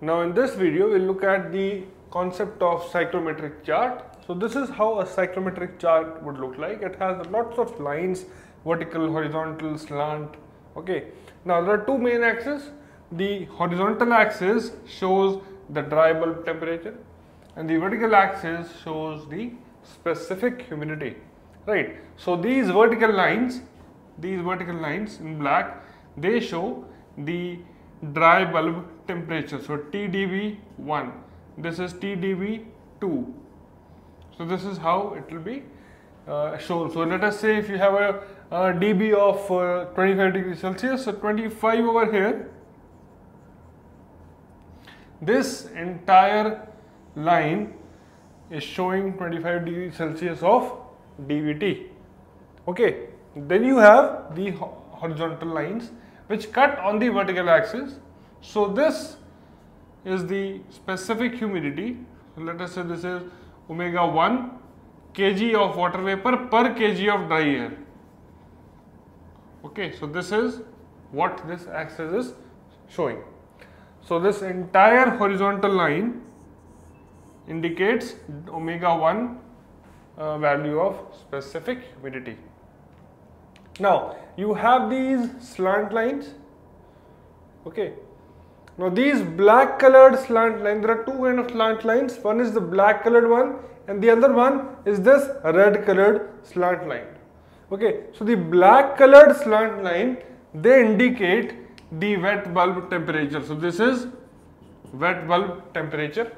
Now in this video we'll look at the concept of psychrometric chart. So this is how a psychrometric chart would look like. It has lots of lines, vertical, horizontal, slant. Okay. Now there are two main axes. The horizontal axis shows the dry bulb temperature and the vertical axis shows the specific humidity. Right. So these vertical lines, these vertical lines in black, they show the dry bulb temperature. So TDB1, this is TDB2. So this is how it will be uh, shown. So let us say if you have a, a dB of uh, 25 degrees Celsius, so 25 over here, this entire line is showing 25 degrees Celsius of dBT. Okay, then you have the horizontal lines which cut on the vertical axis. So this is the specific humidity. Let us say this is omega 1 kg of water vapor per kg of dry air. Okay, so this is what this axis is showing. So this entire horizontal line indicates omega 1 uh, value of specific humidity. Now you have these slant lines. Okay. Now these black colored slant lines, there are two kind of slant lines. One is the black colored one and the other one is this red colored slant line. Okay. So the black colored slant line, they indicate the wet bulb temperature. So this is wet bulb temperature.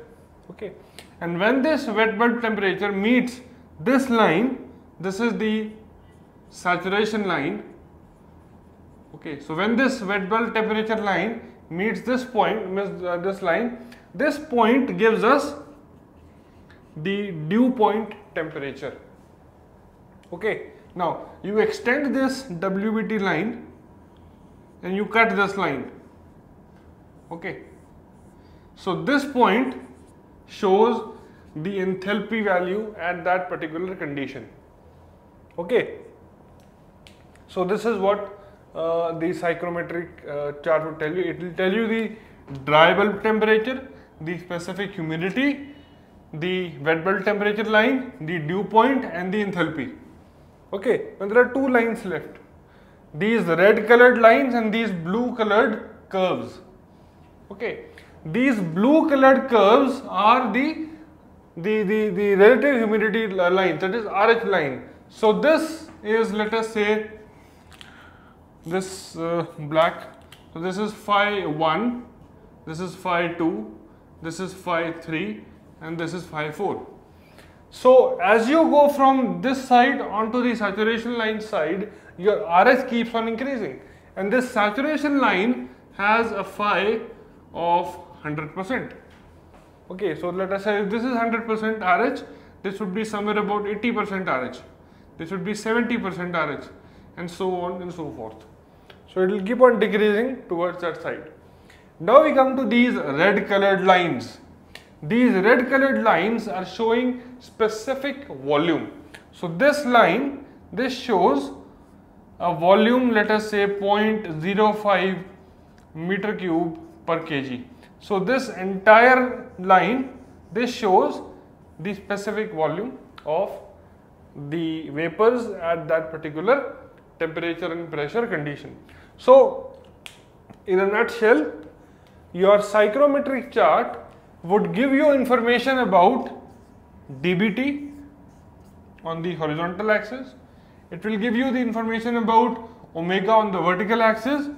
Okay. And when this wet bulb temperature meets this line, this is the saturation line okay so when this wet bulb temperature line meets this point uh, this line this point gives us the dew point temperature okay. Now you extend this WBT line and you cut this line okay. So this point shows the enthalpy value at that particular condition okay so this is what uh, the psychrometric uh, chart will tell you. It will tell you the dry bulb temperature, the specific humidity, the wet bulb temperature line, the dew point and the enthalpy. Okay, and there are two lines left. These red colored lines and these blue colored curves. Okay, these blue colored curves are the the, the, the relative humidity lines that is RH line. So this is let us say this uh, black. So this is phi 1 this is phi 2 this is phi 3 and this is phi 4 so as you go from this side onto the saturation line side your RH keeps on increasing. And this saturation line has a phi of 100% okay so let us say if this is 100% RH this would be somewhere about 80% RH. This would be 70% RH and so on and so forth so it will keep on decreasing towards that side. Now we come to these red colored lines. These red colored lines are showing specific volume. So this line, this shows a volume let us say 0.05 meter cube per kg. So this entire line, this shows the specific volume of the vapors at that particular temperature and pressure condition. So, in a nutshell, your psychrometric chart would give you information about dBT on the horizontal axis. It will give you the information about omega on the vertical axis.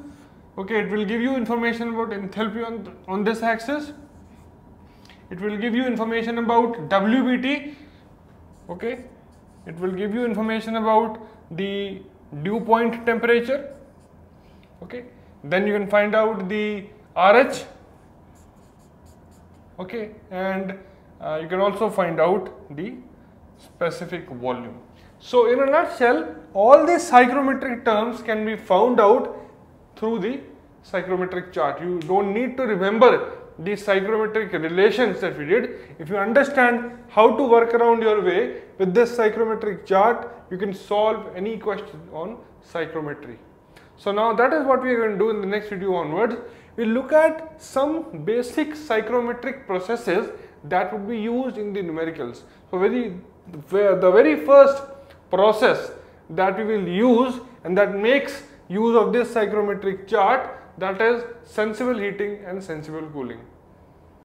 Okay, it will give you information about enthalpy on, on this axis. It will give you information about WBT. Okay, it will give you information about the dew point temperature okay? Then you can find out the RH okay? And uh, you can also find out the specific volume. So in a nutshell all these psychrometric terms can be found out through the psychrometric chart. You don't need to remember the psychrometric relations that we did. If you understand how to work around your way with this psychrometric chart you can solve any question on psychrometry so now that is what we are going to do in the next video onwards. we'll look at some basic psychrometric processes that would be used in the numericals. So very, the very first process that we will use and that makes use of this psychrometric chart that is sensible heating and sensible cooling.